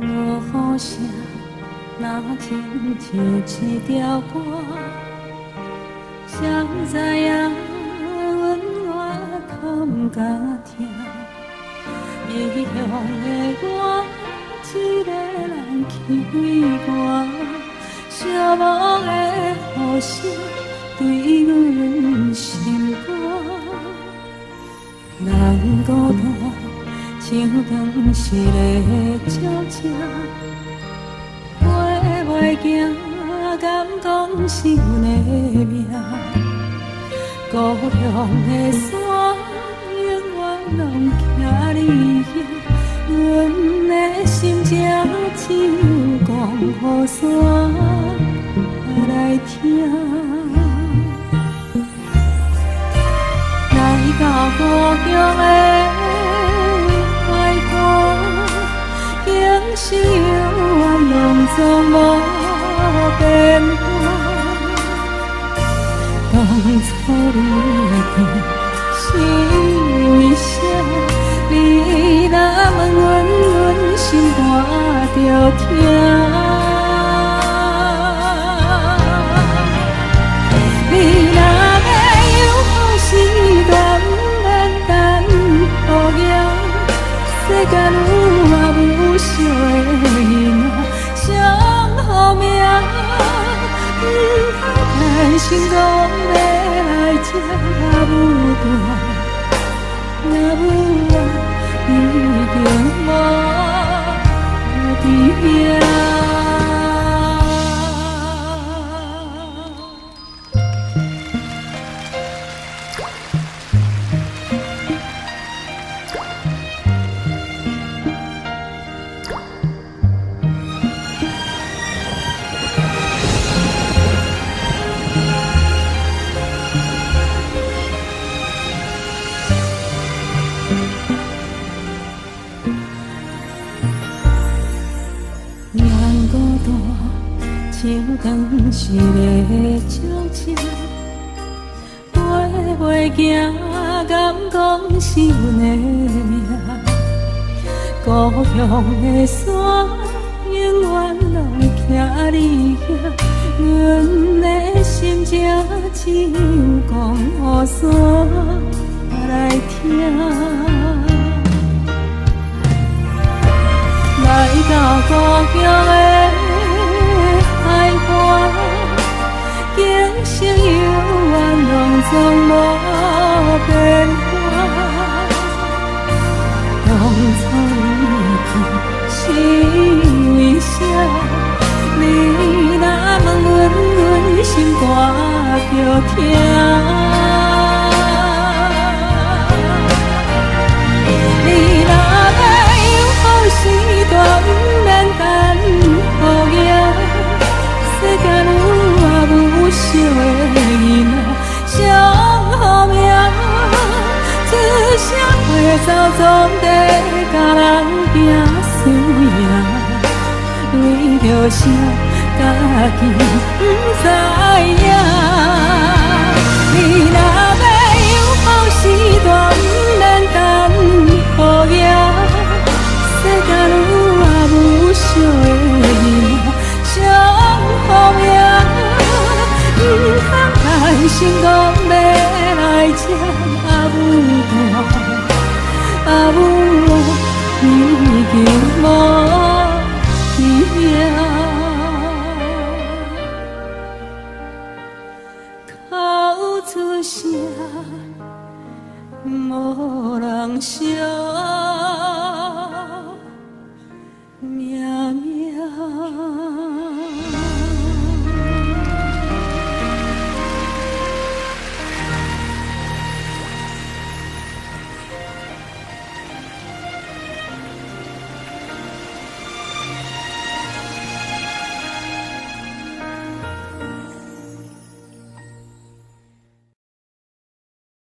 我好像拿紧着一条歌，想怎样我汤加天。异乡的我，一个人去歌，寂寞的雨声对阮心肝，人孤单。像当时的鸟只，飞袂行，敢讲是阮的命。故乡的山，永远拢徛你遐，阮的心情只有讲予山来听。来到故乡的。心犹原拢总无变初你的是为啥？你若问阮，阮心肝着疼。少的囡仔，上好命，不太心痛要来这阿母大，阿母啊，已经无伫 遐。当时的鸟只，飞袂行，敢讲是阮的命。故乡的山，永远拢徛你遐。阮的心情只有讲予山来听。来到故乡的。今生犹原拢总无变化，当初你是为啥？你若问阮，阮心肝着疼。走总得甲人拼输赢，为着啥家己不知影？你若。无记号，哭出声，无人惜。